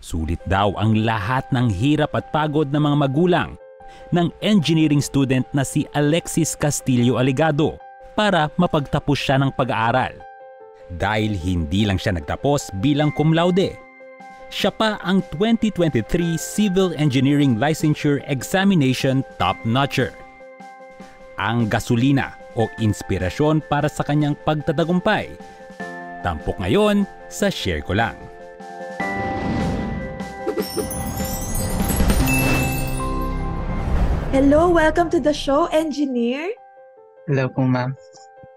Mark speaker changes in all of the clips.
Speaker 1: Sulit daw ang lahat ng hirap at pagod ng mga magulang ng engineering student na si Alexis Castillo Aligado para mapagtapos siya ng pag-aaral. Dahil hindi lang siya nagtapos bilang cum laude. Siya pa ang 2023 Civil Engineering Licensure Examination Top Notcher. Ang gasolina o inspirasyon para sa kanyang pagtatagumpay. Tampok ngayon sa Share Ko Lang.
Speaker 2: Hello, welcome to the show, Engineer.
Speaker 3: Hello po, ma'am.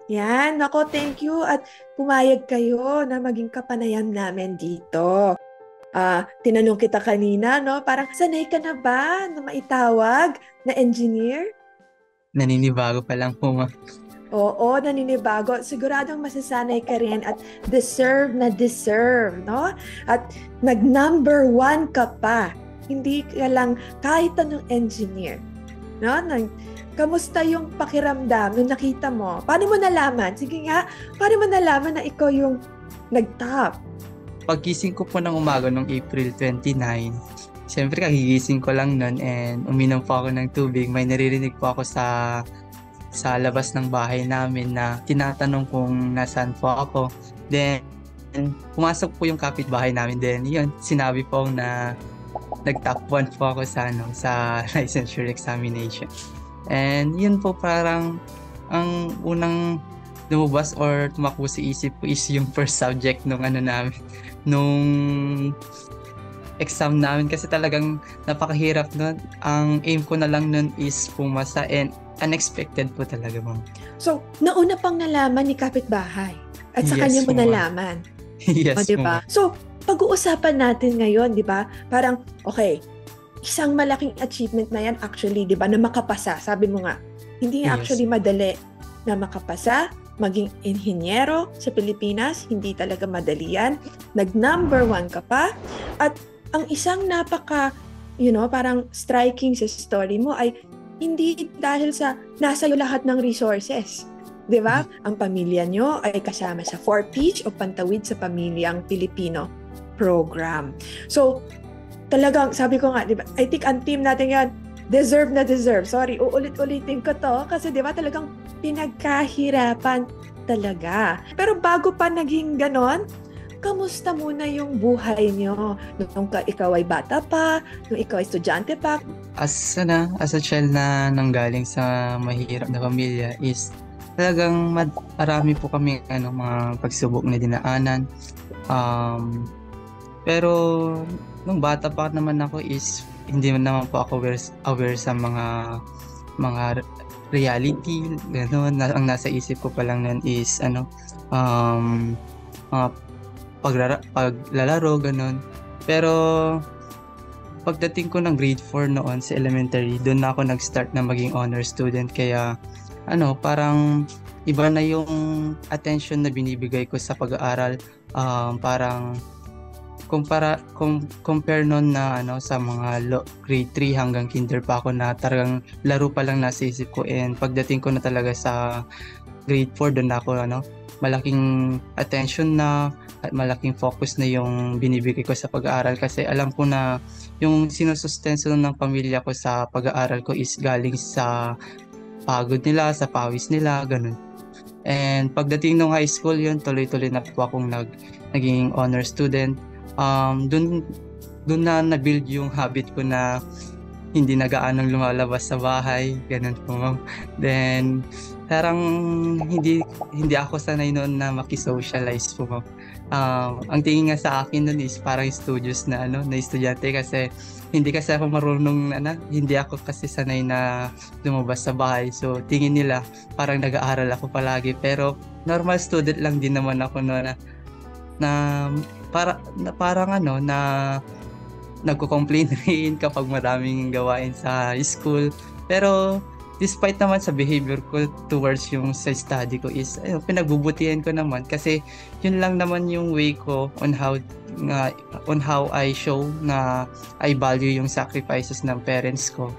Speaker 2: Yan, nako, thank you at pumayag kayo na maging kapanayam namin dito. Ah, uh, tinanong kita kanina, no? Parang sanay ka na ba na maitawag na engineer?
Speaker 3: Naninibago pa lang po, ma'am.
Speaker 2: Oo, naninibago. Siguradong masasanay ka rin at deserve na deserve, no? At nag-number one ka pa. Hindi ka lang kahit anong engineer no? Kamusta yung pakiramdam nung nakita mo? Paano mo nalaman? Sige nga, paano mo nalaman na ikaw yung nag-top?
Speaker 3: Pagkising ko po ng umaga ng April 29, siyempre kagigising ko lang nun and uminom po ako ng tubig. May naririnig po ako sa sa labas ng bahay namin na tinatanong kung nasaan po ako. Then, pumasok po yung kapitbahay namin. Then, yun, sinabi po na nag-top 1 po ako sa ano sa licensure examination. And yun po parang ang unang lumabas or tumakbo sa isip ko is yung first subject nung ano namin nung exam namin kasi talagang napakahirap nun. Ang aim ko na lang nun is pumasa and unexpected po talaga ma'am.
Speaker 2: So, nauna pang nalaman ni kapitbahay at sa yes, kanya mo nalaman.
Speaker 3: yes, o, diba?
Speaker 2: So, pag-uusapan natin ngayon, di ba? Parang, okay, isang malaking achievement na yan actually, di ba, na makapasa. Sabi mo nga, hindi yes. actually madali na makapasa, maging inhinyero sa Pilipinas, hindi talaga madali yan. Nag-number one ka pa. At ang isang napaka, you know, parang striking sa story mo ay hindi dahil sa nasa iyo lahat ng resources. 'Di ba? Mm-hmm. Ang pamilya nyo ay kasama sa 4-pitch o pantawid sa pamilyang Pilipino program. So, talagang, sabi ko nga, di ba, I think ang team natin yan, deserve na deserve. Sorry, uulit-ulitin ko to kasi di ba talagang pinagkahirapan talaga. Pero bago pa naging ganon, kamusta muna yung buhay nyo nung ka, ikaw ay bata pa, nung ikaw ay estudyante pa?
Speaker 3: As, na, as a child na nanggaling sa mahirap na pamilya is talagang marami po kami ano, mga pagsubok na dinaanan. Um, pero nung bata pa naman ako is hindi naman po ako aware, aware sa mga mga reality, gano'n. Na, ang nasa isip ko pa lang nun is ano, um, mga paglaro, paglalaro, gano'n. Pero pagdating ko ng grade 4 noon sa elementary, doon na ako nag-start na maging honor student. Kaya ano, parang iba na yung attention na binibigay ko sa pag-aaral. Um, parang kumpara com, compare noon na ano sa mga lo, grade 3 hanggang kinder pa ako na talagang laro pa lang nasa isip ko. And pagdating ko na talaga sa grade 4 doon ako ano malaking attention na at malaking focus na yung binibigay ko sa pag-aaral. Kasi alam ko na yung sinusustenso ng pamilya ko sa pag-aaral ko is galing sa pagod nila, sa pawis nila, ganun. And pagdating ng high school yun, tuloy-tuloy na po akong nag, naging honor student um, dun, dun na na-build yung habit ko na hindi na gaanong lumalabas sa bahay, ganun po. Then, parang hindi hindi ako sanay noon na makisocialize po. Um, ang tingin nga sa akin noon is parang studios na ano, na estudyante kasi hindi kasi ako marunong na, hindi ako kasi sanay na lumabas sa bahay. So, tingin nila parang nag-aaral ako palagi. Pero, normal student lang din naman ako noon na, na para na parang ano na nagko-complain rin kapag maraming gawain sa school. Pero despite naman sa behavior ko towards yung sa study ko is ayun, pinagbubutihan ko naman kasi yun lang naman yung way ko on how uh, on how I show na I value yung sacrifices ng parents ko.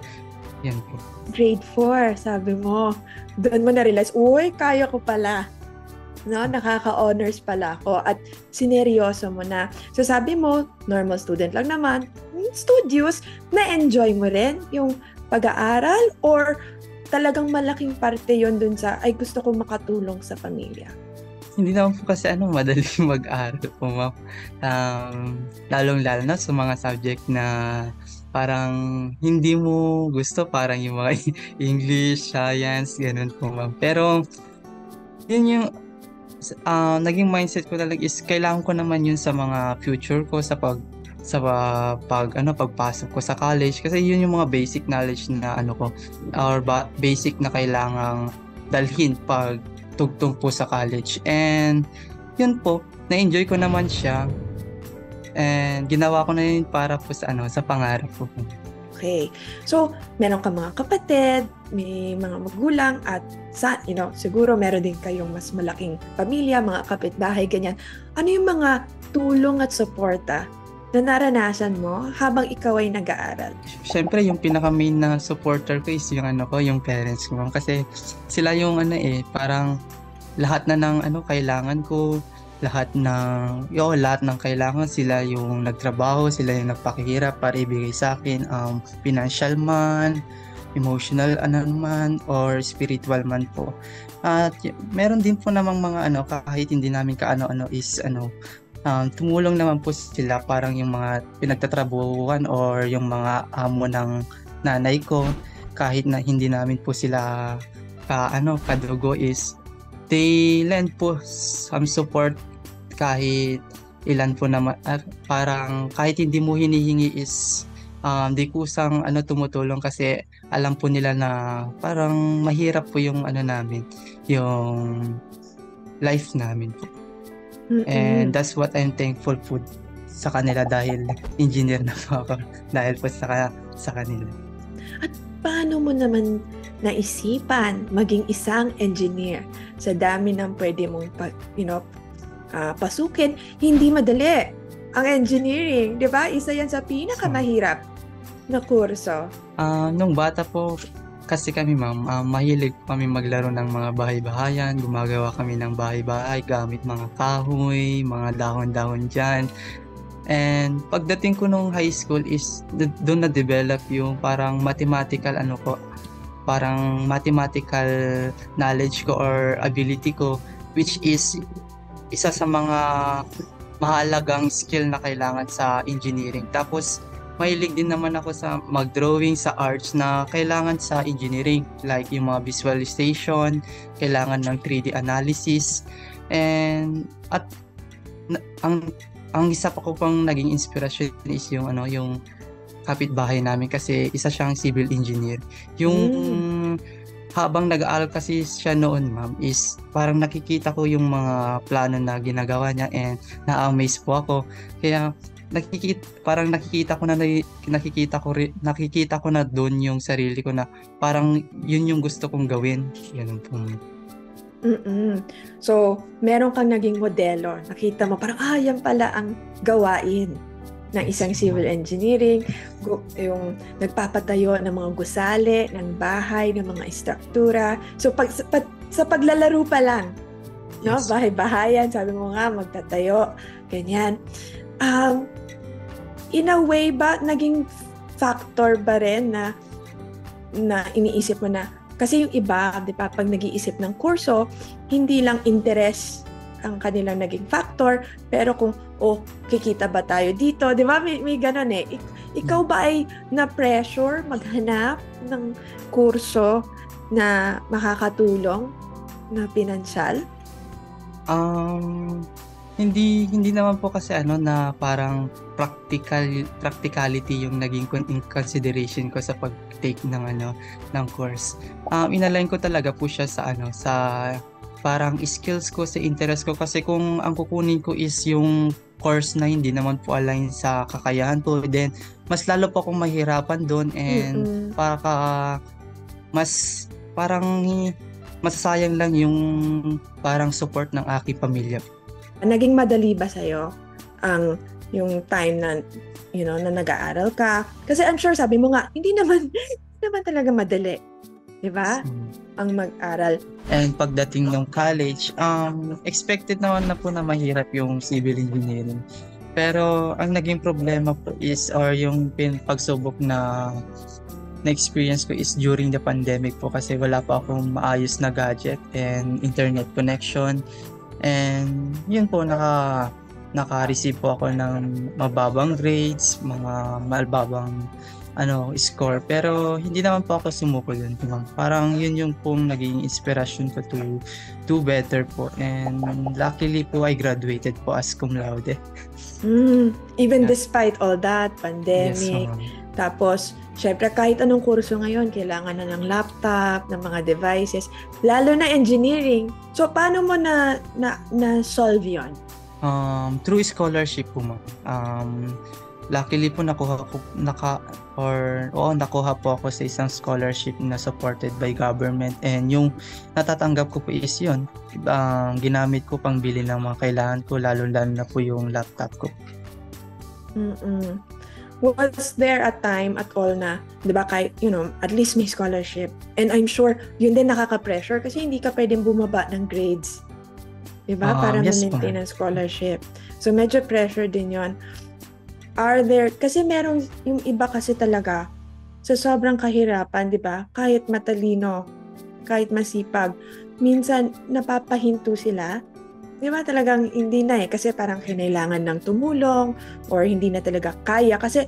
Speaker 3: Yan po.
Speaker 2: Grade 4, sabi mo. Doon mo na-realize, uy, kaya ko pala. No? Nakaka-honors pala ako at sineryoso mo na. So sabi mo, normal student lang naman, studious, na-enjoy mo rin yung pag-aaral or talagang malaking parte yon dun sa, ay gusto ko makatulong sa pamilya?
Speaker 3: Hindi naman po kasi ano, madali mag-aral po, ma'am. Um, lalong-lalo na sa mga subject na parang hindi mo gusto, parang yung mga English, science, ganun po, ma'am. Pero, yun yung uh, naging mindset ko talaga is kailangan ko naman yun sa mga future ko sa pag sa uh, pag ano pagpasok ko sa college kasi yun yung mga basic knowledge na ano ko or ba, basic na kailangang dalhin pag tugtong po sa college. And yun po, na-enjoy ko naman siya. And ginawa ko na yun para po sa ano, sa pangarap ko.
Speaker 2: Okay. So, meron ka mga kapatid, may mga magulang at sa, you know, siguro meron din kayong mas malaking pamilya, mga kapitbahay, ganyan. Ano yung mga tulong at suporta na naranasan mo habang ikaw ay nag-aaral?
Speaker 3: Siyempre, yung pinaka-main na supporter ko is yung ano ko, yung parents ko. Kasi sila yung ano eh, parang lahat na ng ano kailangan ko, lahat ng yo lahat ng kailangan sila yung nagtrabaho sila yung nagpakihirap para ibigay sa akin um financial man emotional ano man or spiritual man po. At meron din po namang mga ano kahit hindi namin kaano-ano is ano um, tumulong naman po sila parang yung mga pinagtatrabuhan or yung mga amo ng nanay ko kahit na hindi namin po sila ka ano kadugo is they lend po some support kahit ilan po naman uh, parang kahit hindi mo hinihingi is um, di kusang ano tumutulong kasi alam po nila na parang mahirap po yung ano namin yung life namin po. Mm-mm. And that's what I'm thankful po sa kanila dahil engineer na po ako dahil po sa, sa kanila.
Speaker 2: At paano mo naman naisipan maging isang engineer sa dami ng pwede mong pa, you know, uh, pasukin? Hindi madali ang engineering, di ba? Isa yan sa pinakamahirap na kurso.
Speaker 3: Uh, nung bata po, kasi kami ma'am, uh, mahilig kami maglaro ng mga bahay-bahayan, gumagawa kami ng bahay-bahay gamit mga kahoy, mga dahon-dahon dyan. And pagdating ko nung high school is doon na-develop yung parang mathematical ano ko, parang mathematical knowledge ko or ability ko which is isa sa mga mahalagang skill na kailangan sa engineering. Tapos mahilig din naman ako sa mag-drawing sa arts na kailangan sa engineering like yung mga visualization, kailangan ng 3D analysis and at ang ang isa pa ko pang naging inspiration is yung ano yung kapitbahay namin kasi isa siyang civil engineer. Yung mm. habang nag-aaral kasi siya noon, ma'am, is parang nakikita ko yung mga plano na ginagawa niya and na-amaze po ako. Kaya nakikita parang nakikita ko na nakikita ko nakikita ko na doon yung sarili ko na parang yun yung gusto kong gawin. Yan po.
Speaker 2: Mm-mm. So, meron kang naging modelo. Nakita mo parang ah, yan pala ang gawain ng isang civil engineering, yung nagpapatayo ng mga gusali, ng bahay, ng mga istruktura. So, pag, sa, pag, sa paglalaro pa lang, no? Yes. Bahay-bahayan, sabi mo nga, magtatayo, ganyan. Um, in a way ba naging factor ba rin na na iniisip mo na kasi yung iba, 'di ba, pag nag-iisip ng kurso, hindi lang interest ang kanilang naging factor, pero kung oh, kikita ba tayo dito, 'di ba? May, may ganun eh. ikaw ba ay na pressure maghanap ng kurso na makakatulong na pinansyal?
Speaker 3: Um, hindi hindi naman po kasi ano na parang practical practicality yung naging in consideration ko sa pag-take ng ano ng course. Um inalign ko talaga po siya sa ano sa parang skills ko sa interest ko. Kasi kung ang kukunin ko is yung course na hindi naman po align sa kakayahan ko then mas lalo po akong mahirapan doon and mm-hmm. para mas parang masasayang lang yung parang support ng aking pamilya.
Speaker 2: Naging madali ba sa'yo ang yung time na you know na nag-aaral ka? Kasi I'm sure sabi mo nga hindi naman hindi naman talaga madali. 'di ba ang mag-aral.
Speaker 3: And pagdating ng college, um, expected naman na po na mahirap yung civil engineering. Pero ang naging problema po is or yung pin pagsubok na na experience ko is during the pandemic po kasi wala pa akong maayos na gadget and internet connection and yun po naka naka-receive po ako ng mababang grades, mga malbabang ano, score. Pero hindi naman po ako sumuko dun. Parang yun yung pong naging inspiration ko to do better po. And luckily po, I graduated po as cum laude.
Speaker 2: Mm, even yeah. despite all that, pandemic, yes, tapos, syempre kahit anong kurso ngayon, kailangan na ng laptop, ng mga devices, lalo na engineering. So, paano mo na, na, na solve yon?
Speaker 3: Um, through scholarship po, ma'am. Um, luckily po nakuha ko naka or oo nakuha po ako sa isang scholarship na supported by government and yung natatanggap ko po is yun um, ginamit ko pang bili ng mga kailangan ko lalo lalo na po yung laptop ko
Speaker 2: Mm-mm was there a time at all na, di ba, kahit, you know, at least may scholarship. And I'm sure, yun din nakaka-pressure kasi hindi ka pwedeng bumaba ng grades. Di ba? Uh, Para yes, ma-maintain ang scholarship. So, medyo pressure din yon Are there, kasi merong, yung iba kasi talaga, sa sobrang kahirapan, di ba? Kahit matalino, kahit masipag, minsan napapahinto sila di ba talagang hindi na eh kasi parang kinailangan ng tumulong or hindi na talaga kaya kasi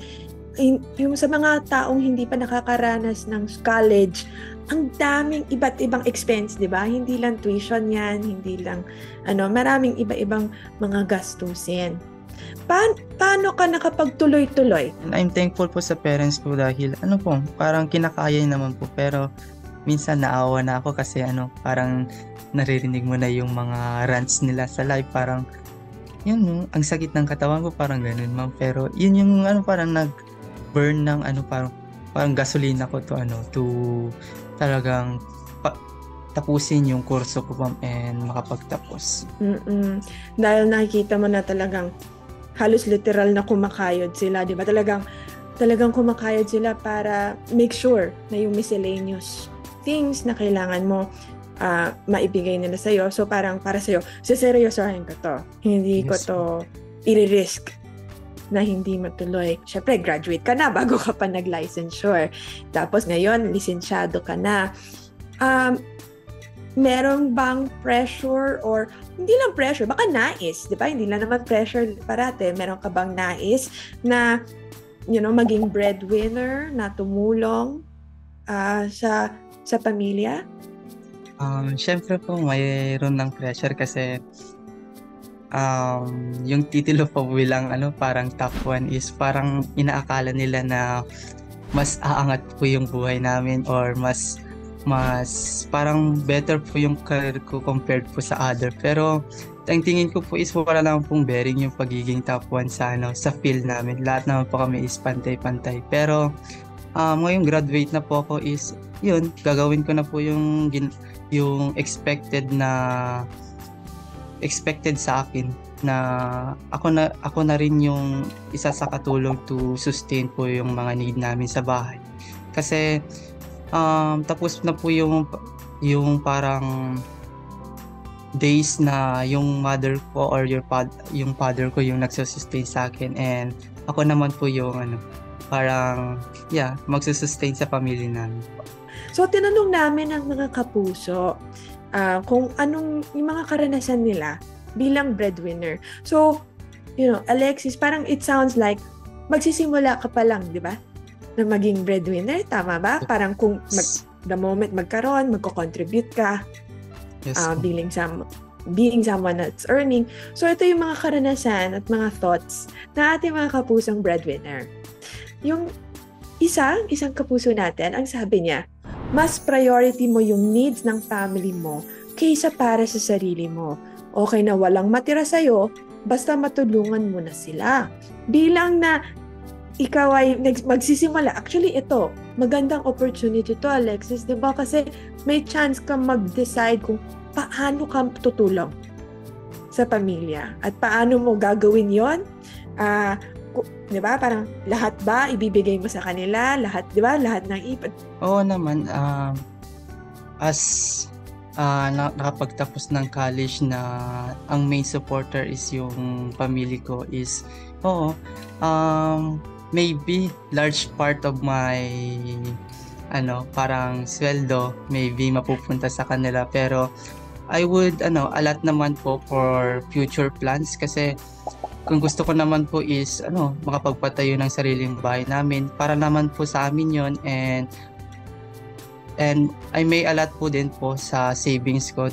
Speaker 2: yung sa mga taong hindi pa nakakaranas ng college, ang daming iba't ibang expense, 'di ba? Hindi lang tuition 'yan, hindi lang ano, maraming iba-ibang mga gastusin. Pa- paano ka nakapagtuloy-tuloy?
Speaker 3: I'm thankful po sa parents ko dahil ano po, parang kinakaya naman po pero minsan naawa na ako kasi ano, parang naririnig mo na yung mga rants nila sa live parang yun ang sakit ng katawan ko parang ganun ma'am pero yun yung ano parang nag burn ng ano parang parang gasolina ko to ano to talagang pa, tapusin yung kurso ko ma'am and makapagtapos.
Speaker 2: Mm-mm. Dahil nakikita mo na talagang halos literal na kumakayod sila, 'di ba? Talagang talagang kumakayod sila para make sure na yung miscellaneous things na kailangan mo uh, maibigay nila sa'yo. So parang para sa'yo, siseryosohin ko to. Hindi yes. ko to i-risk na hindi matuloy. Siyempre, graduate ka na bago ka pa nag-licensure. Tapos ngayon, lisensyado ka na. Um, meron bang pressure or hindi lang pressure, baka nais, di ba? Hindi lang naman pressure parate. Meron ka bang nais na you know, maging breadwinner, na tumulong uh, sa sa pamilya?
Speaker 3: Um, syempre po, mayroon ng pressure kasi um, yung titulo po bilang ano, parang top 1 is parang inaakala nila na mas aangat po yung buhay namin or mas mas parang better po yung career ko compared po sa other. Pero ang tingin ko po is wala naman pong bearing yung pagiging top 1 sa, ano, sa field namin. Lahat naman po kami is pantay-pantay. Pero um, ngayong graduate na po ako is yun, gagawin ko na po yung yung expected na expected sa akin na ako na ako na rin yung isa sa katulong to sustain po yung mga need namin sa bahay. Kasi um, tapos na po yung yung parang days na yung mother ko or your pad, yung father ko yung nagsusustain sa akin and ako naman po yung ano parang yeah magsusustain sa pamilya namin.
Speaker 2: So, tinanong namin ang mga kapuso uh, kung anong yung mga karanasan nila bilang breadwinner. So, you know, Alexis, parang it sounds like magsisimula ka pa lang, di ba? Na maging breadwinner, tama ba? Parang kung mag, the moment magkaroon, magko-contribute ka yes, uh, being some being someone that's earning. So, ito yung mga karanasan at mga thoughts na ating mga kapusong breadwinner. Yung isa, isang kapuso natin, ang sabi niya, mas priority mo yung needs ng family mo kaysa para sa sarili mo. Okay na walang matira sa'yo, basta matulungan mo na sila. Bilang na ikaw ay magsisimula, actually ito, magandang opportunity to Alexis, di ba? Kasi may chance ka mag-decide kung paano ka tutulong sa pamilya at paano mo gagawin yon uh, 'di ba? Parang lahat ba ibibigay mo sa kanila? Lahat, 'di ba? Lahat ng ipon.
Speaker 3: Oo naman, uh, as uh, na, nakapagtapos ng college na ang main supporter is yung pamilya ko is oo um, maybe large part of my ano parang sweldo maybe mapupunta sa kanila. Pero I would ano alat naman po for future plans. Kasi kung gusto ko naman po is ano makapagpatayo ng sariling bahay namin. Para naman po sa amin yon and and I may alat po din po sa savings ko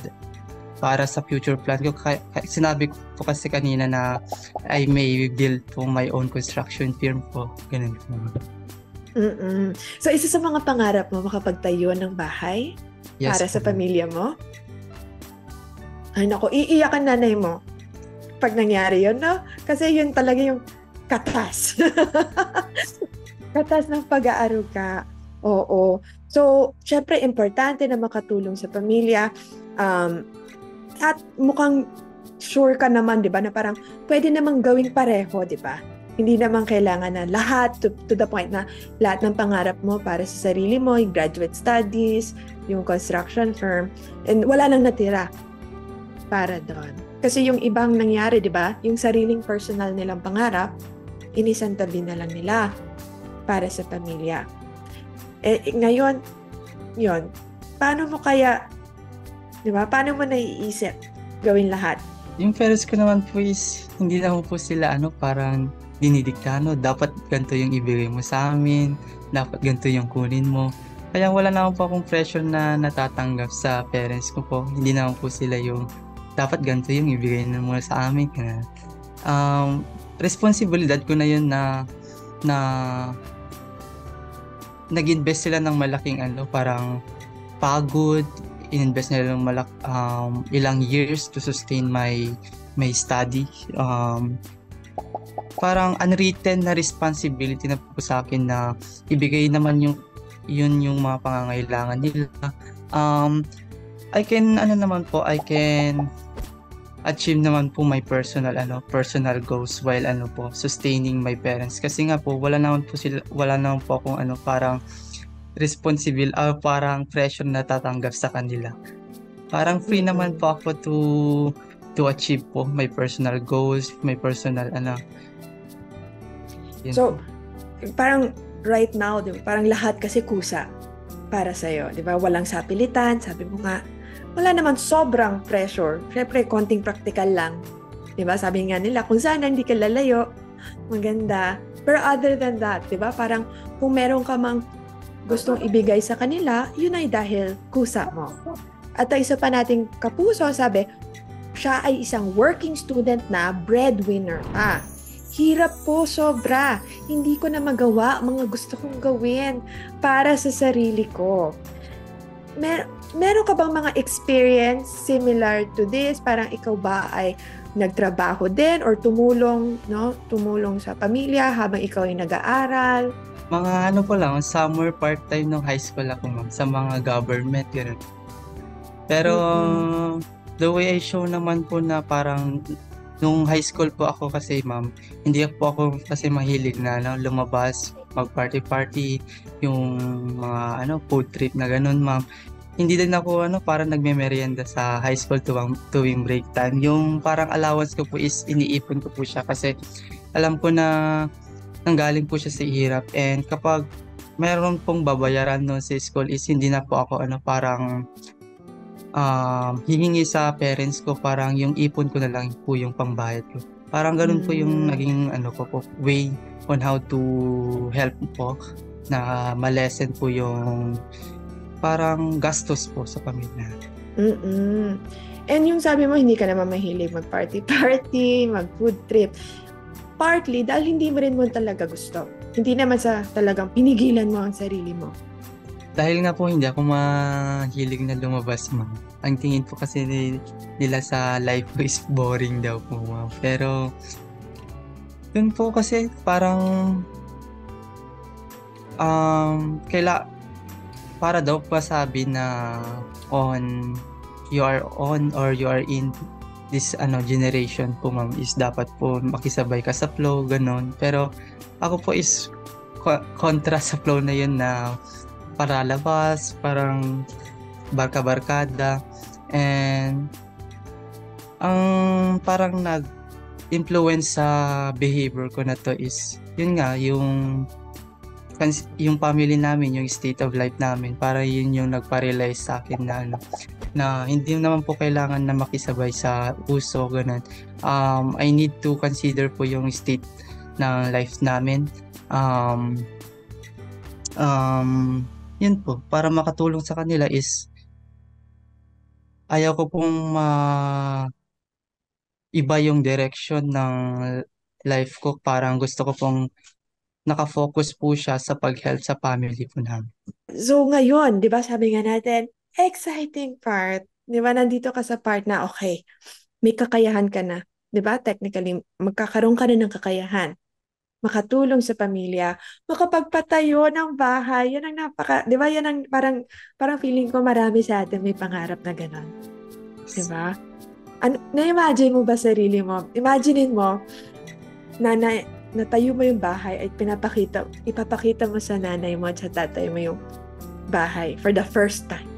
Speaker 3: para sa future plan ko. Sinabi ko po kasi kanina na I may build po my own construction firm po. Ganun po.
Speaker 2: Mm-mm. So, isa sa mga pangarap mo makapagtayo ng bahay yes, para sa pamilya mo? Ay, nako, iiyakan nanay mo pag nangyari yun, no? Kasi yun talaga yung katas. katas ng pag-aaruga. Oo. So, syempre, importante na makatulong sa pamilya. Um, at mukhang sure ka naman, 'di ba, na parang pwede namang gawing pareho, 'di ba? Hindi naman kailangan na lahat to, to the point na lahat ng pangarap mo para sa sarili mo, yung graduate studies, yung construction firm, and wala nang natira para doon. Kasi yung ibang nangyari, di ba? Yung sariling personal nilang pangarap, inisantabi na lang nila para sa pamilya. Eh, ngayon, yon paano mo kaya Di ba? Paano mo naiisip gawin lahat?
Speaker 3: Yung parents ko naman po is, hindi na po sila ano, parang dinidiktano. Dapat ganito yung ibigay mo sa amin. Dapat ganito yung kunin mo. Kaya wala naman po akong pressure na natatanggap sa parents ko po. Hindi naman po sila yung dapat ganito yung ibigay na mo sa amin. Um, responsibilidad ko na yun na na nag-invest sila ng malaking ano, parang pagod, ininvest nila ng malak um, ilang years to sustain my my study. Um, parang unwritten na responsibility na po sa akin na ibigay naman yung yun yung mga pangangailangan nila. Um, I can ano naman po I can achieve naman po my personal ano personal goals while ano po sustaining my parents. Kasi nga po wala naman po sila wala naman po akong ano parang responsible uh, parang pressure na tatanggap sa kanila. Parang free mm-hmm. naman po ako to to achieve po my personal goals, my personal ano.
Speaker 2: Yun. So, parang right now, di ba, parang lahat kasi kusa para sa iyo, 'di ba? Walang sapilitan, sabi mo nga. Wala naman sobrang pressure. Syempre, konting practical lang. 'Di ba? Sabi nga nila, kung sana hindi ka lalayo, maganda. Pero other than that, 'di ba? Parang kung meron ka mang gustong ibigay sa kanila, yun ay dahil kusa mo. At isa pa nating kapuso, sabi, siya ay isang working student na breadwinner pa. Hirap po sobra. Hindi ko na magawa mga gusto kong gawin para sa sarili ko. Mer meron ka bang mga experience similar to this? Parang ikaw ba ay nagtrabaho din or tumulong, no? Tumulong sa pamilya habang ikaw ay nag-aaral?
Speaker 3: Mga ano po lang, summer part-time nung high school ako ma'am, sa mga government, gano'n. Pero, mm-hmm. the way I show naman po na parang, nung high school po ako kasi ma'am, hindi po ako kasi mahilig na ano, lumabas, mag-party-party, yung mga ano, food trip na ganun ma'am. Hindi din ako ano, parang nagme-merienda sa high school tuwing, tuwing break time. Yung parang allowance ko po is iniipon ko po siya kasi alam ko na nanggaling po siya sa hirap and kapag meron pong babayaran noon sa school is hindi na po ako ano parang um, hihingi sa parents ko parang yung ipon ko na lang po yung pangbayad ko. Parang ganun po yung hmm. naging ano ko po way on how to help po na malesen po yung parang gastos po sa pamilya.
Speaker 2: Mm-mm. And yung sabi mo, hindi ka naman mahilig mag-party-party, mag-food trip partly dahil hindi mo rin mo talaga gusto. Hindi naman sa talagang pinigilan mo ang sarili mo.
Speaker 3: Dahil nga po hindi ako mahilig na lumabas ma'am. Ang tingin po kasi nila sa life ko is boring daw po ma'am. Pero yun po kasi parang um, kaila para daw pa sabi na on you are on or you are in this ano generation po ma'am is dapat po makisabay ka sa flow ganon pero ako po is kontra sa flow na yun na para labas parang barka-barkada. And ang parang nag-influence sa behavior ko na to is, yun nga, yung yung family namin, yung state of life namin, para yun yung nagpa-realize sa akin na ano, na hindi naman po kailangan na makisabay sa uso, ganun. Um, I need to consider po yung state ng life namin. Um, um, yun po, para makatulong sa kanila is ayaw ko pong ma iba yung direction ng life ko. Parang gusto ko pong nakafocus po siya sa pag-help sa family po namin.
Speaker 2: So ngayon, 'di ba, sabi nga natin, exciting part. 'Di ba, nandito ka sa part na okay, may kakayahan ka na, 'di ba? Technically, magkakaroon ka na ng kakayahan. Makatulong sa pamilya, makapagpatayo ng bahay. Yan ang napaka, 'di ba? Yan ang parang parang feeling ko marami sa atin may pangarap na gano'n. 'Di ba? Ano, na-imagine mo ba sarili mo? Imaginein mo na, na natayo mo yung bahay at pinapakita, ipapakita mo sa nanay mo at sa tatay mo yung bahay for the first time.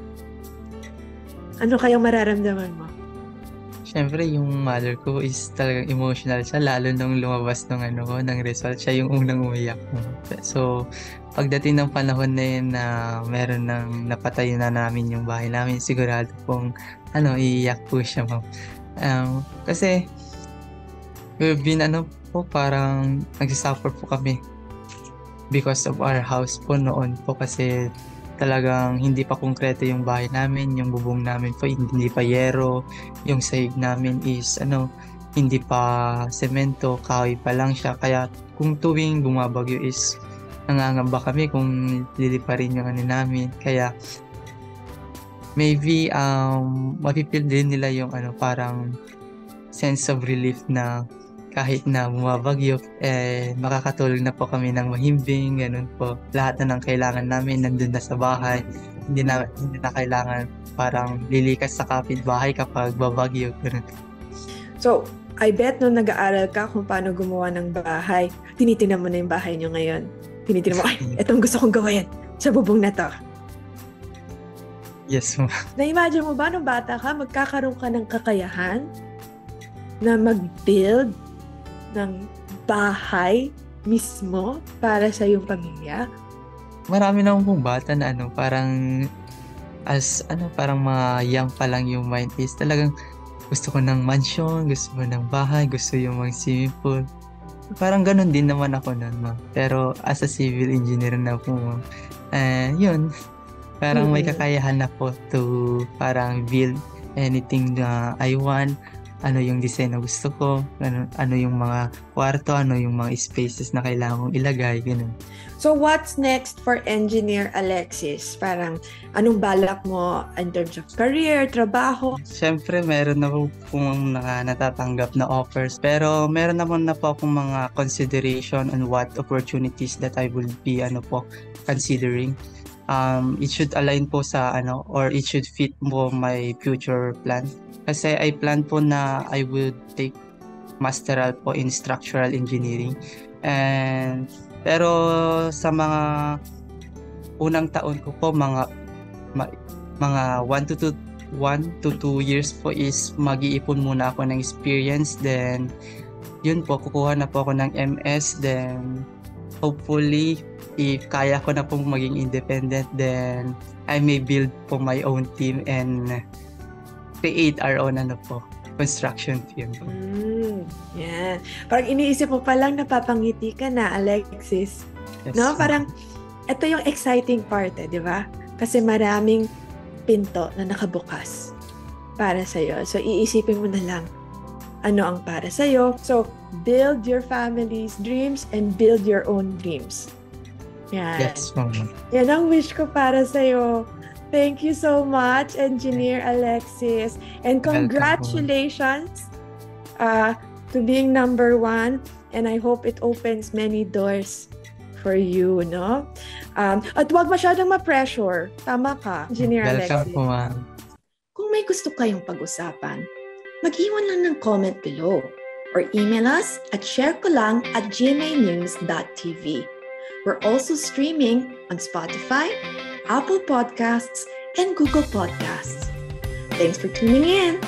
Speaker 2: Ano kayang mararamdaman mo?
Speaker 3: Siyempre, yung mother ko is talagang emotional siya, lalo nung lumabas ng ano ng result. Siya yung unang umiyak. So, pagdating ng panahon na yun na meron ng napatay na namin yung bahay namin, sigurado pong ano, iiyak po siya, ma'am. Um, kasi, we've been ano po, parang nagsisuffer po kami because of our house po noon po kasi talagang hindi pa konkreto yung bahay namin, yung bubong namin po hindi pa yero, yung sahig namin is ano, hindi pa semento, kahoy pa lang siya. Kaya kung tuwing bumabagyo is nangangamba kami kung liliparin yung ano namin. Kaya maybe um mapipil din nila yung ano parang sense of relief na kahit na bumabagyo, eh, makakatulog na po kami ng mahimbing, ganun po. Lahat na ng kailangan namin nandun na sa bahay. Hindi na, hindi na kailangan parang lilikas sa kapitbahay kapag babagyo, ganun.
Speaker 2: So, I bet nung nag-aaral ka kung paano gumawa ng bahay, tinitingnan mo na yung bahay nyo ngayon. Tinitingnan mo, ay, itong gusto kong gawin sa bubong na to.
Speaker 3: Yes, mo.
Speaker 2: Na-imagine mo ba nung bata ka, magkakaroon ka ng kakayahan na mag-build ng bahay mismo para sa iyong pamilya?
Speaker 3: Marami na pong bata na ano, parang as ano, parang mga young pa lang yung mind is talagang gusto ko ng mansion, gusto ko ng bahay, gusto yung mag swimming pool. Parang ganun din naman ako nun, ma'am. Pero as a civil engineer na po, ma'am. Uh, yun, parang mm-hmm. may kakayahan na po to parang build anything na I want ano yung design na gusto ko, ano, ano yung mga kwarto, ano yung mga spaces na kailangan kong ilagay, ganun.
Speaker 2: So what's next for Engineer Alexis? Parang anong balak mo in terms of career, trabaho?
Speaker 3: Siyempre, meron na po pong naka, natatanggap na offers. Pero meron naman na po akong mga consideration on what opportunities that I will be ano po considering. Um, it should align po sa ano or it should fit mo my future plan kasi I plan po na I would take masteral po in structural engineering. And pero sa mga unang taon ko po mga ma, mga 1 to 2 1 to 2 years po is mag-iipon muna ako ng experience. Then yun po kukuha na po ako ng MS then hopefully if kaya ko na pong maging independent then I may build po my own team and create our own ano po, construction firm po.
Speaker 2: Mm, yeah. Parang iniisip mo pa lang napapangiti ka na, Alexis. Yes. No? Parang, ito yung exciting part eh, di ba? Kasi maraming pinto na nakabukas para sa'yo. So, iisipin mo na lang ano ang para sa'yo. So, build your family's dreams and build your own dreams. Yan.
Speaker 3: Yes, mama.
Speaker 2: Yan ang wish ko para sa'yo. Thank you so much, Engineer Alexis. And congratulations uh, to being number one. And I hope it opens many doors for you, no? Um, at wag masyadong ma-pressure. Tama ka, Engineer
Speaker 3: Welcome
Speaker 2: Alexis.
Speaker 3: po, ma'am.
Speaker 2: Kung may gusto kayong pag-usapan, mag-iwan lang ng comment below or email us at sharekolang at gmanews.tv. We're also streaming on Spotify, Apple Podcasts, and Google Podcasts. Thanks for tuning in.